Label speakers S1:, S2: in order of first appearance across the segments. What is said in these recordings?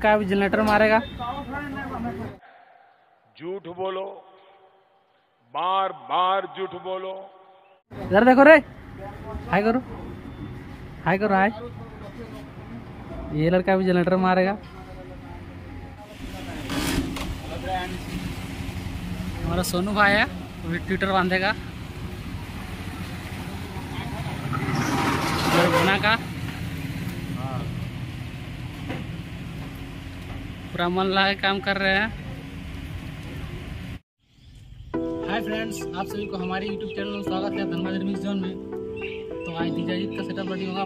S1: लड़का अभी जनरेटर मारेगा।
S2: झूठ बोलो बार बार झूठ बोलो।
S1: इधर देखो रे। हाय करो। हाय करो हाय। ये लड़का अभी जनरेटर मारेगा। हमारा सोनू भाई है वो भी ट्विटर बांधेगा। गुना का। पूरा मन लगा के काम कर रहे हैं। हाय फ्रेंड्स आप सभी को हमारे यूट्यूब चैनल में स्वागत है धनबाद जोन में। तो आज दीजाजीत का सेटअप रेडी होगा।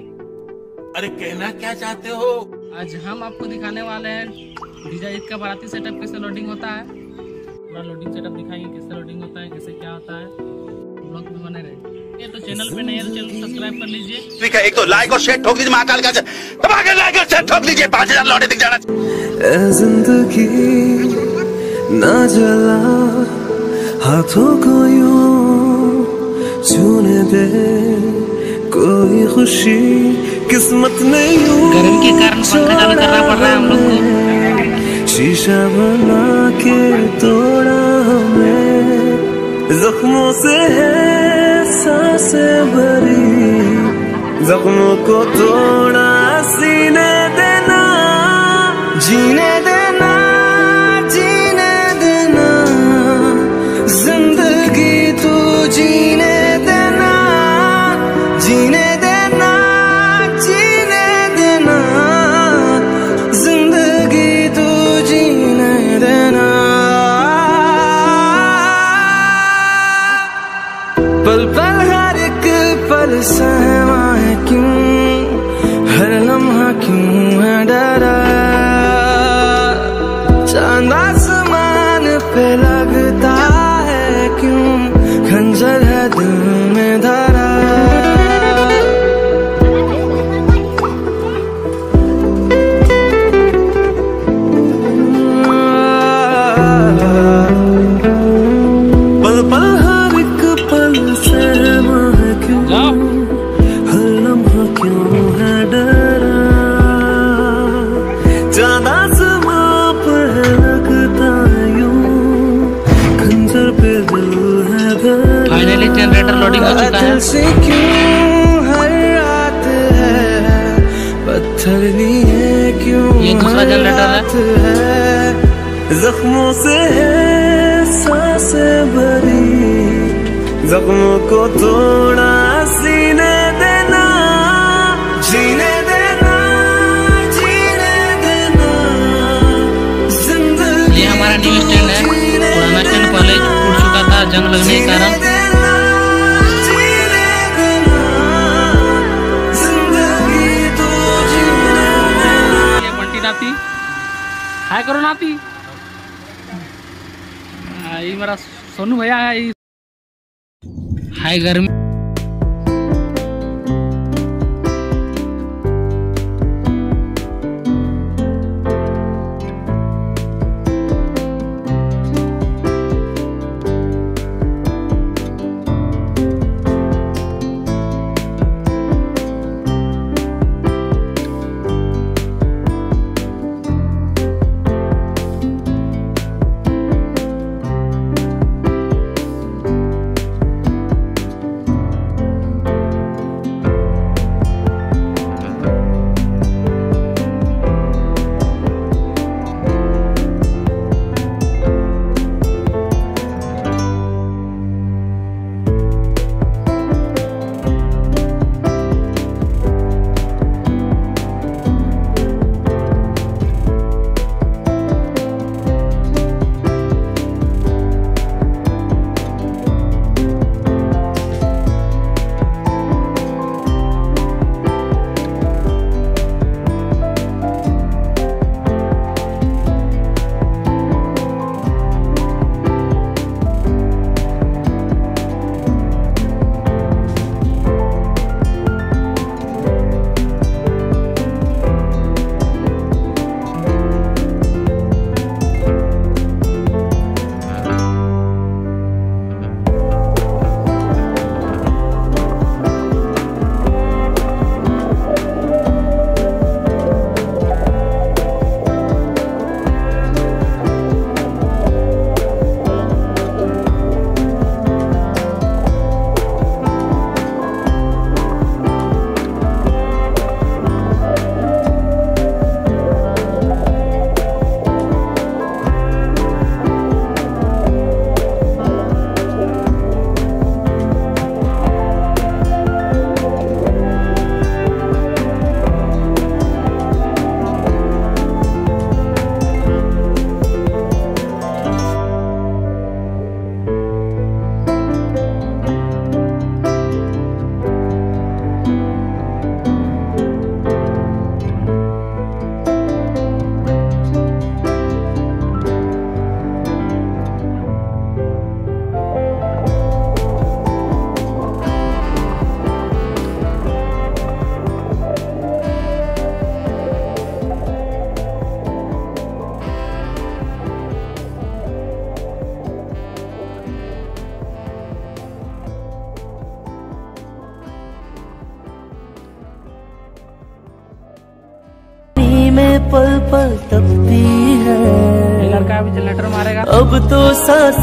S3: अरे कहना क्या चाहते हो?
S1: आज हम आपको दिखाने वाले हैं डीजाजीत का बाराती सेटअप कैसे लोडिंग होता है। पूरा लोडिंग सेटअप दिखाएँगे कैसे लोडिंग होता है कैसे क्या होता है। ब्लॉग में बने रहे। ये तो चैनल पे नहीं तो चैनल सब्सक्राइब कर लीजिए।
S3: ठीक है एक तो लाइक और शेयर ठोक दीजिए महाकाल का दबा के लाइक और शेयर ठोक दीजिए पाँच हज़ार लौटे दिख जाना।
S4: ज़िंदगी ना जला हाथों को यूँ छूने दे। कोई खुशी किस्मत में यूँ
S1: गर्मी के कारण पंखा चालू करना पड़ रहा है हम लोग को।
S4: शीशा बना के तोड़ा हमें जख्मों से है साँसें भरी। जख्मों को तोड़ा सीने देना। जीने
S1: लोडिंग हो चुका है।
S4: से क्यों हर रात है? पत्थर लिए क्यों
S1: ये दूसरा जनरेटर है।
S4: जख्मों से है साँसें भरी। जख्मों को तोड़ा सीने देना जीने देना जीने देना।
S1: ये हमारा न्यू स्टैंड है। पुराना स्टैंड पहले टूट चुका था जंग लगने के कारण। हाय करो ना आप ये मेरा सोनू भैया है। हाय गर्मी।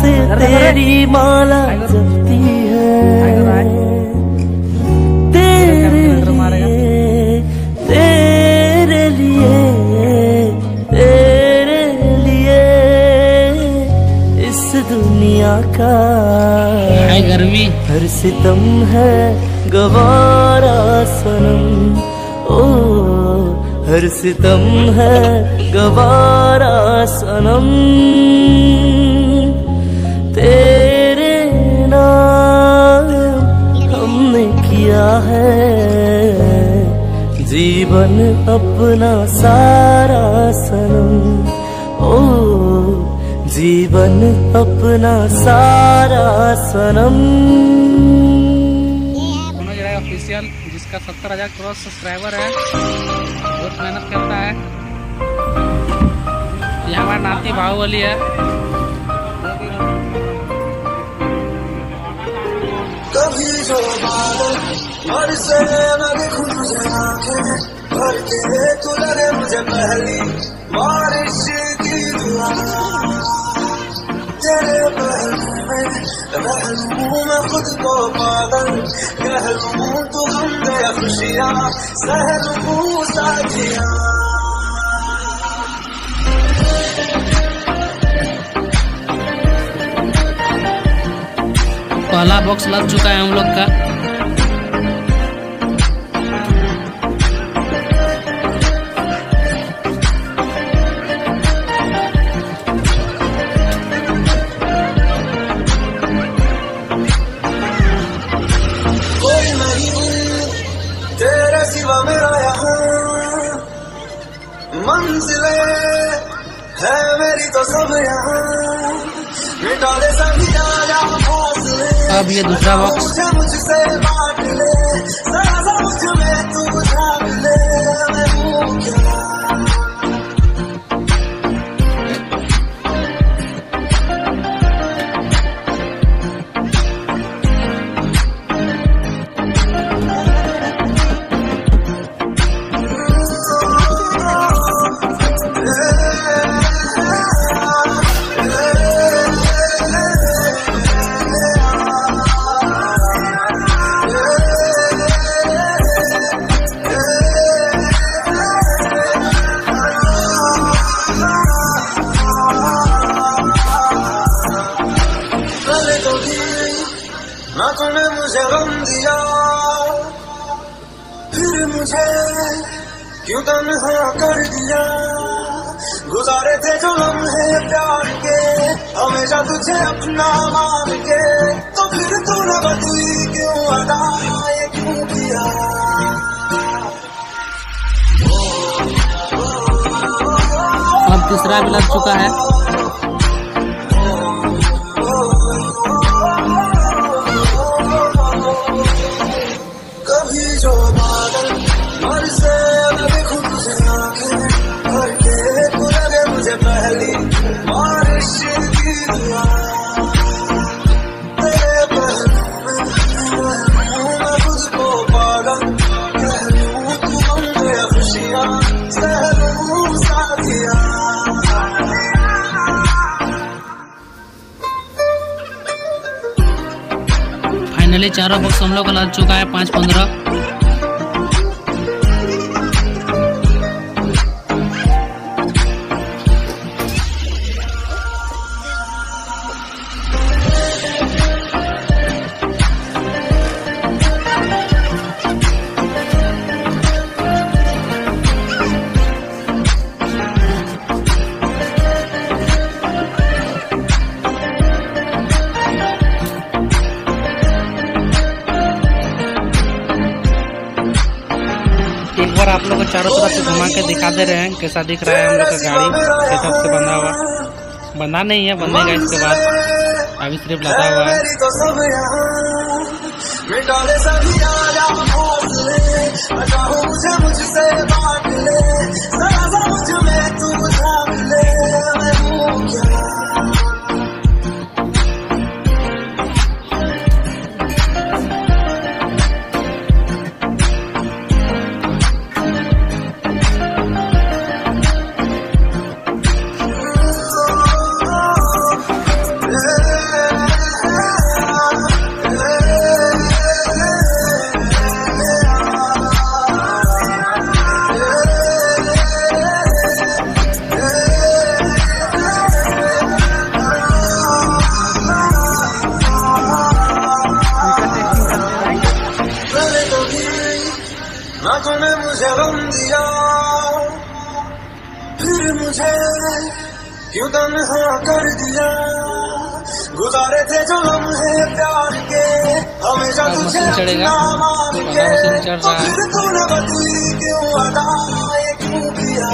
S5: साँसें तेरी माला जपती है। तेरे लिए तेरे लिए तेरे लिए इस दुनिया का
S6: गर्मी।
S5: हर सितम है गवारा सनम। ओ हर सितम है गवारा सनम। किया है। जीवन अपना सारा सनम। ओ, जीवन अपना सारा सनम।
S6: ऑफिशियल जिसका सत्तर हज़ार क्रॉस सब्सक्राइबर है। बहुत मेहनत करता है। ये हमारा नाती बाहुबली है।
S5: कभी जो बादल बरसे मैं देखूँ तुझे आँखें भर के तू लगे मुझे पहली बारिश की दुआ तेरे पहलू में रह लूँ मैं खुद को पागल कह लूँ तू हम खुशियाँ सह लूँ साथियाँ
S6: पहला बॉक्स लग चुका है हम लोग का।
S5: है मेरी तो सब यहाँ। मिटा दे सभी आया फासले
S6: अब ये दूसरा बॉक्स अब तीसरा भी लग चुका है। फाइनली चारों बॉक्स हम लोग का लग चुका है पाँच पंद्रह। चारों तरफ़ से घुमा के दिखा दे रहे हैं, कैसा दिख रहा है हम लोग का गाड़ी, सेटअप से बंधा हुआ। बंधा नहीं है, बंधेगा इसके बाद। अभी सिर्फ़ लगा हुआ है।
S5: मिटा मुझसे ना तूने मुझे गम दिया फिर मुझे क्यों
S6: तन्हा कर दिया। गुजारे थे जो लम्हे प्यार के हमेशा तुझे
S1: चढ़ेगा
S6: मान के फिर तूने बदली क्यों अदा क्यों किया?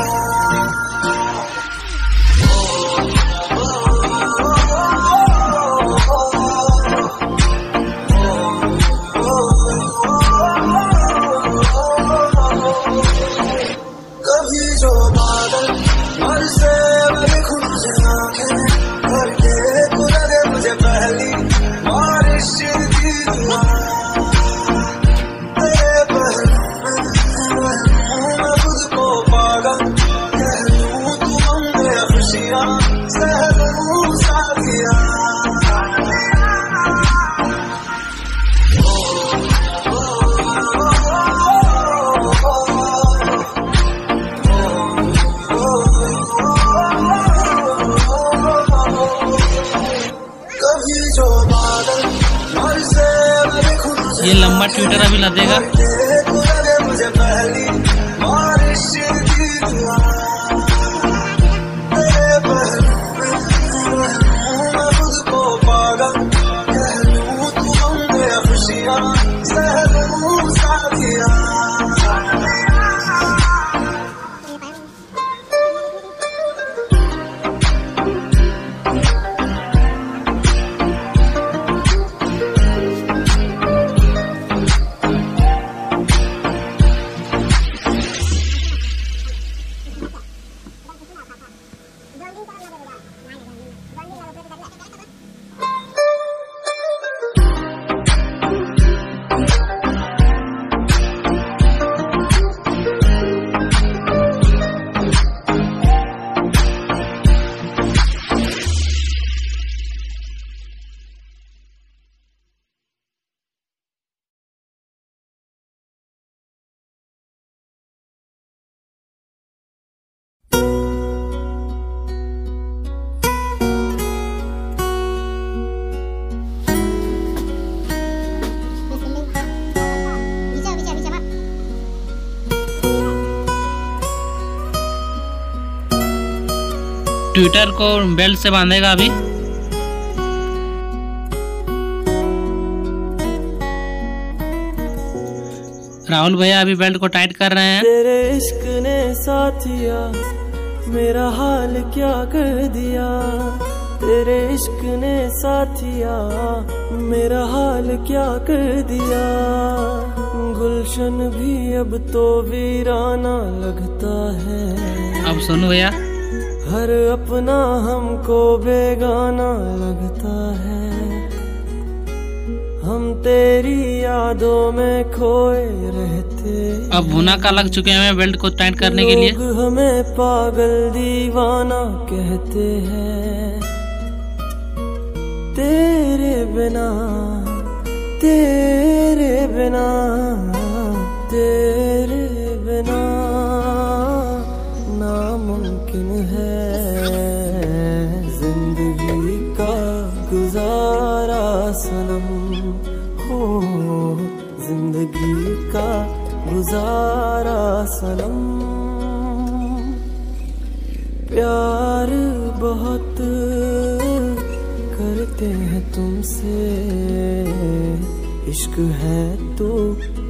S1: ट्विटर
S6: को
S1: बेल्ट से बांधेगा अभी। राहुल भैया अभी बेल्ट को टाइट कर रहे हैं।
S7: तेरे इश्क ने साथिया मेरा हाल क्या कर दिया? तेरे इश्क ने साथिया मेरा हाल क्या कर दिया? गुलशन भी अब तो वीराना लगता है।
S1: अब सुनो भैया।
S7: हर अपना हमको बेगाना लगता है। हम तेरी यादों में खोए रहते
S1: अब भुना का लग चुके हैं बेल्ट को टाइट करने के लिए।
S7: हमें पागल दीवाना कहते हैं। तेरे बिना तेरे बिना तेरे बिना। सनम हो ज़िंदगी का गुजारा सनम। प्यार बहुत करते हैं तुमसे इश्क है तो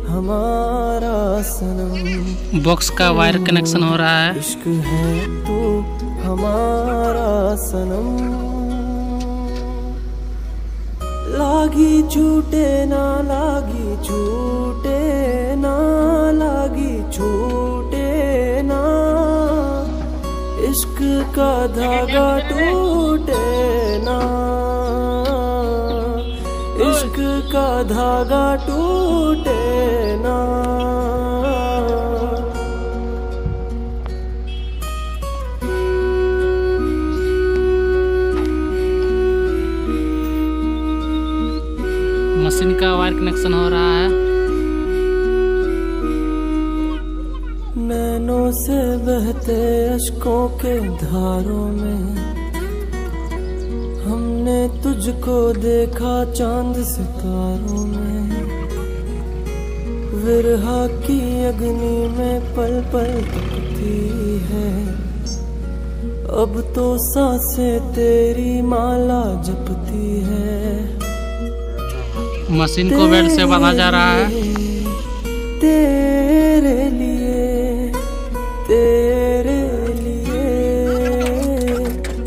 S7: हमारा सनम।
S1: बॉक्स का वायर कनेक्शन हो रहा है।
S7: इश्क है तो हमारा सनम। लागी छूटे ना, लागी छूटे ना, लागी छूटे ना। इश्क का धागा टूटे ना। इश्क का धागा टूटे
S1: का वायर कनेक्शन हो रहा है।
S7: नैनों से बहते अशकों के धारों में। हमने तुझको देखा चाँद सितारों में। विरहा की अग्नि में पल पल तपती है। अब तो साँसें तेरी माला जपती है।
S1: मशीन को बेल्ट से बांधा जा रहा है।
S7: तेरे लिए तेरे लिए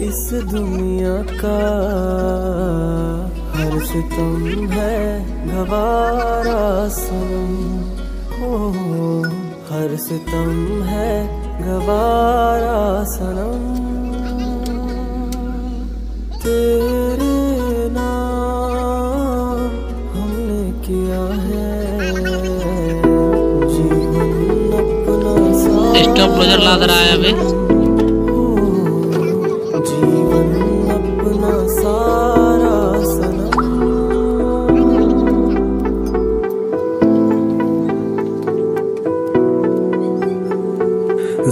S7: इस दुनिया का हर सितम है गवारा सनम। हो हर सितम है गवारा सनम। तेरे
S1: स्टॉप क्लोजर लाद रहा है अभी।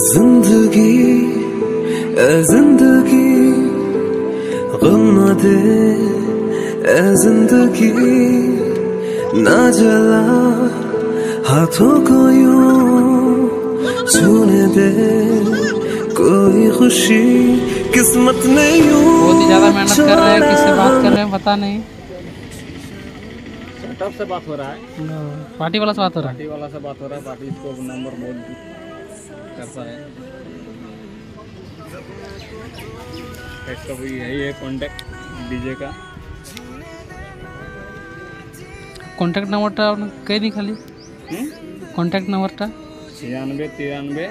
S7: ज़िंदगी ज़िंदगी, गम दे ज़िंदगी, ना जला हाथों को यूँ सुने दे। कोई खुशी किस्मत ने यूँ
S1: बहुत ही ज़्यादा मेहनत कर रहे हैं किससे बात कर रहे हैं पता नहीं।
S8: सेटअप से बात हो रहा है।
S1: ना पार्टी वाला से बात हो रहा है?
S8: पार्टी वाला से बात हो रहा है पार्टी इसको नंबर बहुत करता है। तो भी यही है कॉन्टेक्ट डीजे का।
S1: कॉन्टैक्ट नंबरটা कह दी खाली। খালি नंबर নাম্বারটা
S8: छियानवे तिरानवे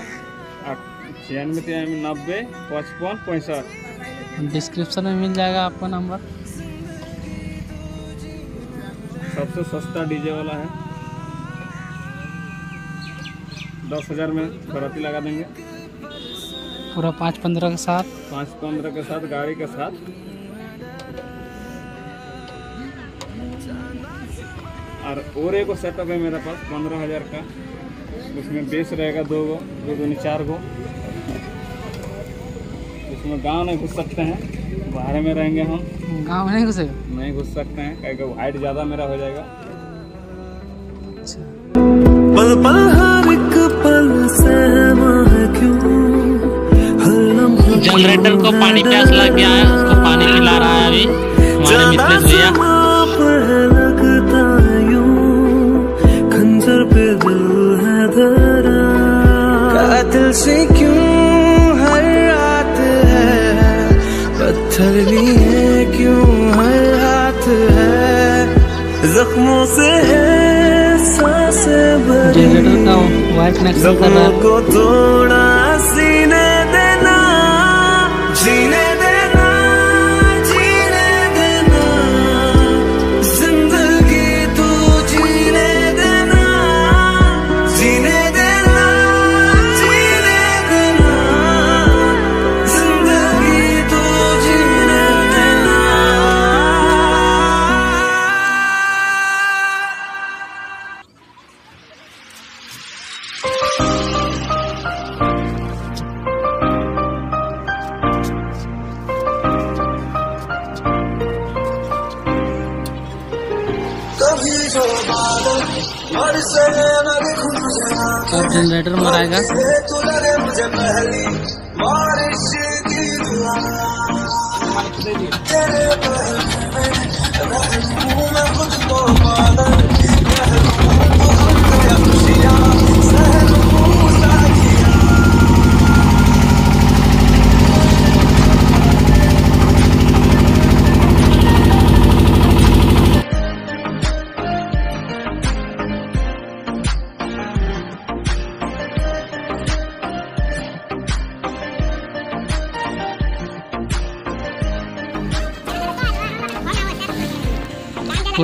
S8: छियानवे तिरानवे नब्बे पचपन पैंसठ।
S1: डिस्क्रिप्शन में मिल जाएगा आपका नंबर।
S8: सबसे सस्ता डीजे वाला है। दस हज़ार में बराती लगा देंगे।
S1: पूरा पाँच पंद्रह के साथ।
S8: पाँच पंद्रह के साथ गाड़ी के साथ। और और एक सेटअप है मेरे पास पंद्रह हज़ार का। उसमें बेस रहेगा दो गो दो दूनी चार गो। उसमें गाँव नहीं घुस सकते हैं बाहर में रहेंगे हम।
S1: गाँव में नहीं घुसेगा
S8: नहीं घुस सकते हैं क्योंकि हाइट ज़्यादा मेरा हो जाएगा।
S7: पल पल हर एक पल सहमा क्यों?
S1: जनरेटर को पानी प्यास लग गया है उसको पानी पिला रहा है अभी। हमारे मित्रेश भैया।
S7: से क्यों हर रात है? पत्थर लिए क्यों हर हाथ है? जख्मों से है साँसें भरी।
S1: कर रहा
S7: जख्मों
S1: है।
S7: को तोड़ा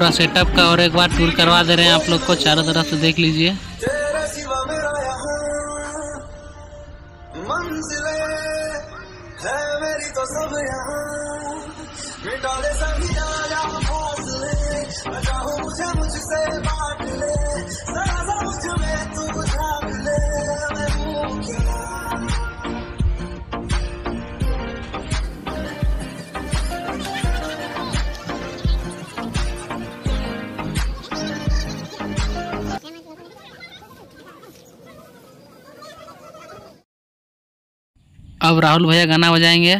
S1: पूरा सेटअप का और एक बार टूर करवा दे रहे हैं आप लोग को, चारों तरफ़ से देख लीजिए।
S9: अब राहुल भैया गाना बजाएँगे।